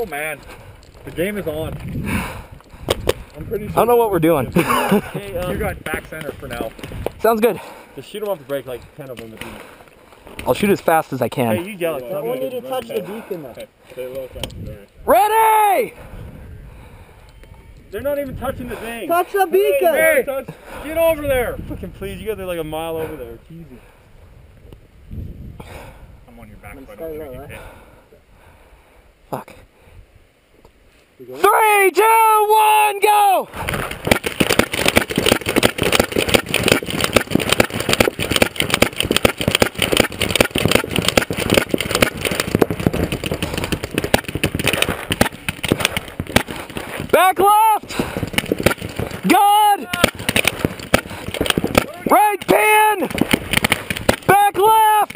Oh man, the game is on. I'm pretty sure. I don't know what we're doing. Hey, um, you got back center for now. Sounds good. Just shoot them off the break like 10 of them. I'll shoot as fast as I Hey, can. you yell it. Me I need when to touch the beacon though. Okay, stay low, Sam. Ready! They're not even touching the thing. Touch the beacon! Hey, touch- get over there. Fucking please, you guys are like a mile over there. It's easy. I'm on your back, I'm so I stay don't think you? Fuck. Three, two, one, go! Back left! God! Right pin! Back left!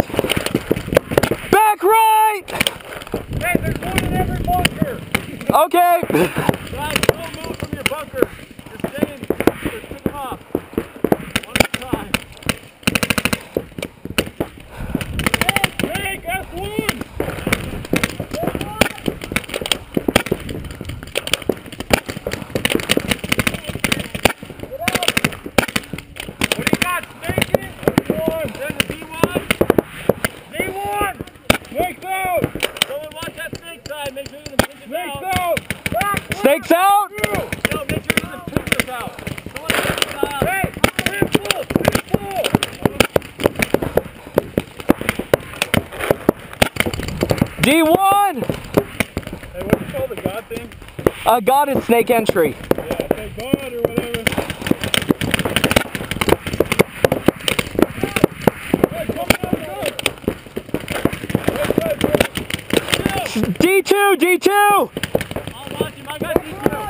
Back right! Hey, in every bunker. Okay. Guys, don't move from your bunker. Just stay in. Just pick them off. One at a time. Hey, take F1! What do you got? Snake in? F1. Then the D1. D1! Snake's out! Someone watch that snake side. Make sure you can pinch it Snake's out! Out. No, make sure you can out. Someone pinch this out. Hey! Pin full! Pin full! D1. Hey, what's? The God thing? Uh, God is snake entry. Yeah, say God or whatever. Hey, come on, go! D2, D2.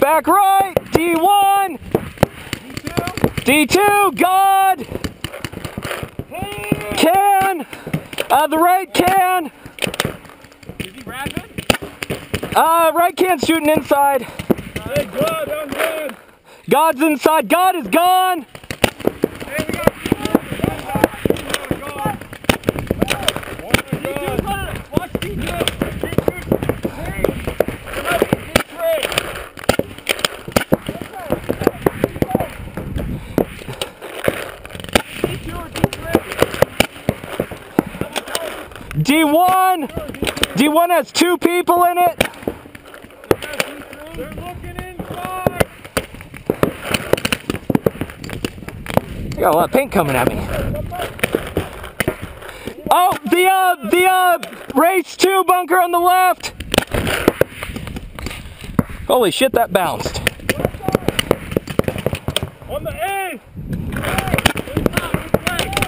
Back right. D1. D2. God. Can. Uh, the right can. Is he wrapping? Uh, right can shooting inside. Hey, God, I'm good. God's inside. God is gone. Hey, we got God. God. Watch D2. D1. D1 has two people in it. They're looking inside. I got a lot of paint coming at me. Oh, the uh, the uh, race two bunker on the left. Holy shit, that bounced. On the A.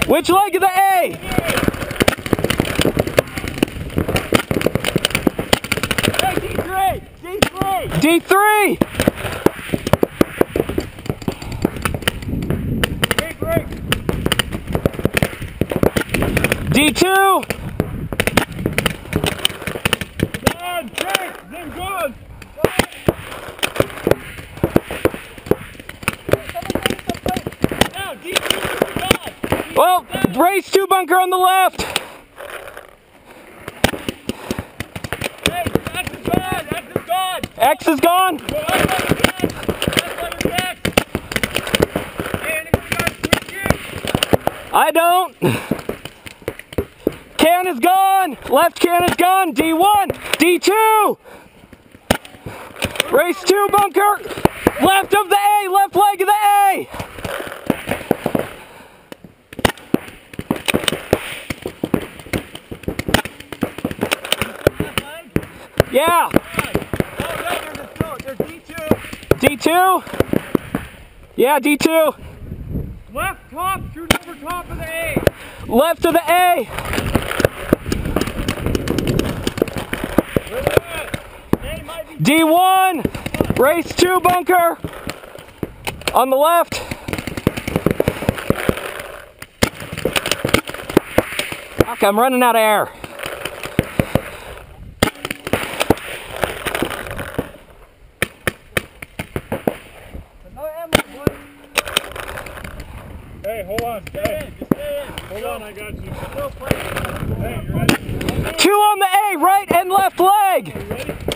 Which leg of the A? Hey, D3. D3. D3. Hey, break. D2. God, break. Then good. Now, D3 God. Well, race two bunker on the left. Hey, that's the God. That's the God. X is gone. Go up on the X. That's on the X. Hey, anybody got is gone. I don't. Can is gone. Left can is gone. D1. D2. Race two bunker. Left of the A. Left leg of the A. Yeah. D2? Yeah, D2. Left top, shoot over top of the A. Left of the A. D1, race two bunker. On the left. Fuck, I'm running out of air. Hey, hold on. Hey. Hold on, I got you. Hey, on the A, right and left leg.